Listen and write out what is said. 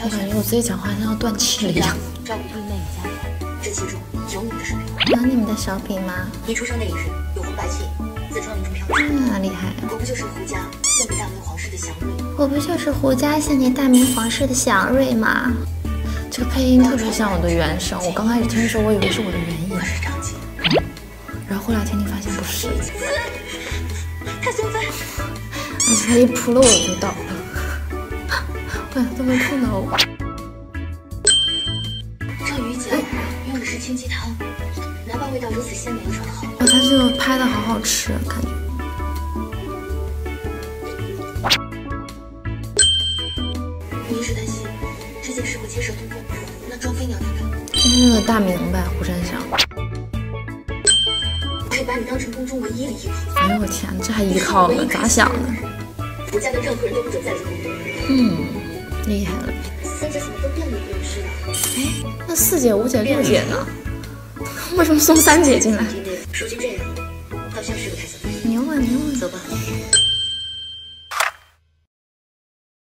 我感觉我自己讲话像要断气了一样。照顾弟妹与家人，这其中有你的手笔。有你们的手笔吗？你出生那一日，有红白旗，自称林中飘。这厉害！我不就是胡家献给大明皇室的祥瑞？我不就是胡家献给大明皇室的祥瑞吗？这个配音特别像我的原声，我刚开始听的时候，我以为是我的原音，是张姐。然后后来听听发现不是。他现在，而且他一扑了我就倒了，哎，都没碰到我。这鱼饺用的是清鸡汤，难怪味道如此鲜美又醇厚。哦，他这个拍的好好吃，感觉。我一直担心这件事会牵涉东宫，那庄妃娘娘呢？就是那个大明白，胡山香。我可以把你当成宫中唯一的依靠。哎呦我天，这还依靠呢？咋想的？胡家的任何人都不准再入宫。嗯，厉害了。三姐怎么都变了一个人似的？哎，那四姐、五姐、六姐呢？为什么送三姐进来？如今这样，好像是个太子妃。牛啊牛啊！走吧。